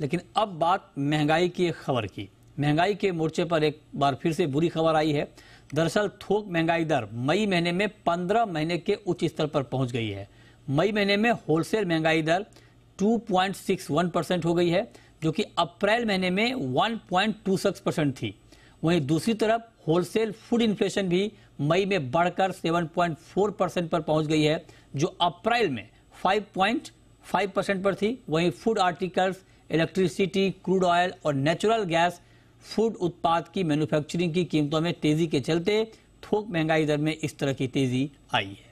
लेकिन अब बात महँगाई की एक खबर की। महँगाई के मोर्चे पर एक बार फिर से बुरी खबर आई है। दरअसल थोक महँगाई दर मई महीने में 15 महीने के उच्च स्तर पर पहुँच गई है। मई महीने में होलसेल महँगाई दर 2.61 परसेंट हो गई है, जो कि अप्रैल महीने में 1.26 परसेंट थी। वहीं दूसरी तरफ़ होलसेल फ़ूड इन्फ्लेशन भी मई में बढ़कर 7.4 परसेंट पर पहुँच गई है, जो अप्रैल में 5.5 परसेंट पर थी। वहीं food articles electricity, crude oil और नेचुरल गैस फ़ूड उत्पाद की मैन्युफैक्चरिंग की कीमतों में तेज़ी के चलते थोक महँगाई दर में इस तरह की तेज़ी आई है।